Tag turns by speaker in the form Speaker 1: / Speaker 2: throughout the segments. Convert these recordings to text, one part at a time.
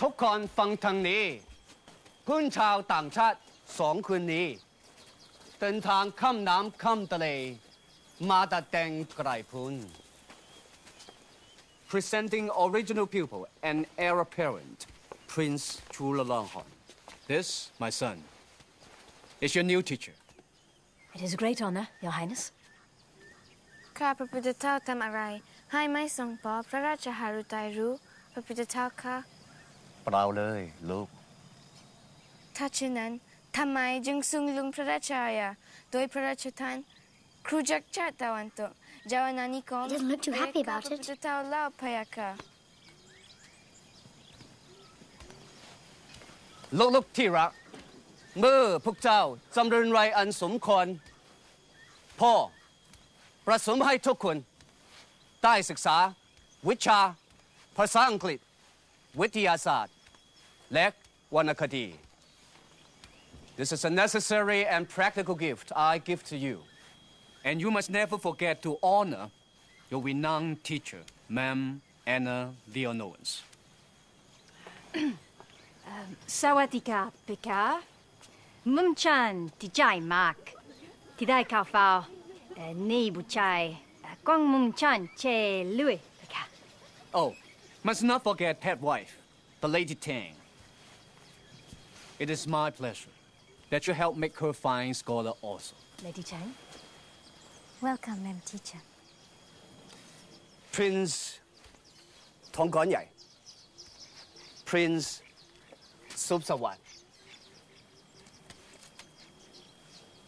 Speaker 1: ทุกคนฟังทางนี้เพื่อนชาวต่างชาติสองคนนี้เดินทางข้ามน้ำข้ามทะเล มาตัดแต่งไกลพุน Presenting original pupil and heir apparent, Prince Chulalongkorn. This, my son, is your new teacher.
Speaker 2: It is a great honor, Your Highness.
Speaker 3: ข้าพระพุทธเจ้าทำอะไร ให้ไม่ทรงปอพระราชหฤทัยรู้พระพุทธเจ้าคะ
Speaker 1: เปล่าเลยลูก
Speaker 3: ถ้าเช่นนั้นทำไมจึงทรงลุงพระราชาญาโดยพระราชทานครูจักรชาติตะวันตกเจ้านานิคม
Speaker 2: He doesn't look too happy
Speaker 3: และ
Speaker 2: about
Speaker 3: ข้าพระ
Speaker 2: it.
Speaker 3: พุทธเจ้าเล่าพะยะค่ะ
Speaker 1: ลูกลูกที่รัก เมื่อพวกเจ้าจำเริญไรอันสมควรพ่อ ประสมให้ทุกคน ได้ศึกษา วิชา ภาษาอังกฤษ วิทยาศาสตร์ และวรรณคดี This is a necessary and practical gift I give to you. And you must never forget to honor your renowned teacher, Ma'am Anna Leonowens.
Speaker 2: Sawadika Pika. Mumchan Tijai Mak. Tidai eh, bu Nebuchai. Eh, Kong Mumchan Che Lui Pika.
Speaker 1: Oh, must not forget pet wife, the Lady Thiang. It is my pleasure that you help make her fine scholar also.
Speaker 2: Lady Chang
Speaker 4: Welcome, ma'am teacher.
Speaker 1: Prince Tong Guan Yai. Prince Subsawan.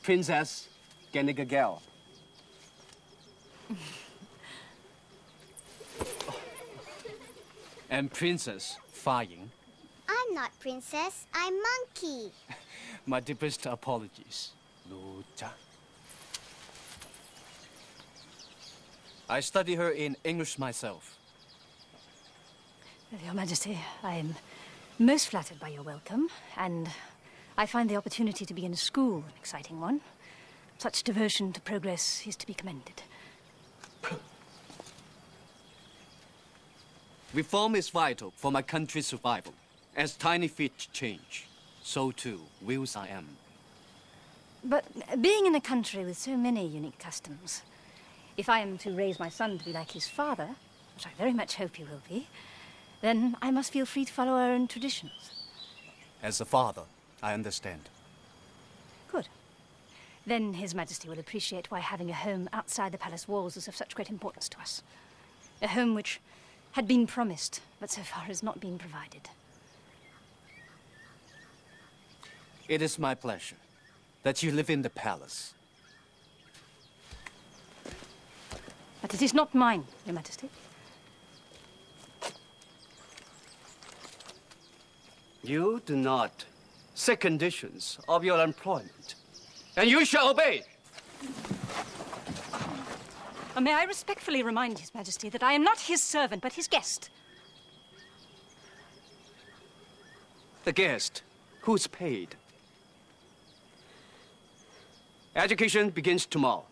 Speaker 1: Princess Ganigagel. and Princess Fa Ying.
Speaker 4: I'm not princess, I'm monkey.
Speaker 1: My deepest apologies, Lu Jia. I study her in English myself.
Speaker 2: Your Majesty, I am most flattered by your welcome, and I find the opportunity to be in school an exciting one. Such devotion to progress is to be commended.
Speaker 1: Reform is vital for my country's survival. As tiny feet change, so too will Siam.
Speaker 2: But being in a country with so many unique customs, if I am to raise my son to be like his father, which I very much hope he will be, then I must feel free to follow our own traditions.
Speaker 1: As a father, I understand.
Speaker 2: Good. Then His Majesty will appreciate why having a home outside the palace walls is of such great importance to us. A home which had been promised, but so far has not been provided.
Speaker 1: It is my pleasure that you live in the palace.
Speaker 2: But it is not mine, Your Majesty.
Speaker 1: You do not set conditions of your employment, and you shall obey.
Speaker 2: Uh, may I respectfully remind His Majesty that I am not his servant, but his guest.
Speaker 1: The guest, who's paid. Education begins tomorrow.